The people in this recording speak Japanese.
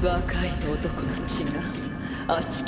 若い男の血があちき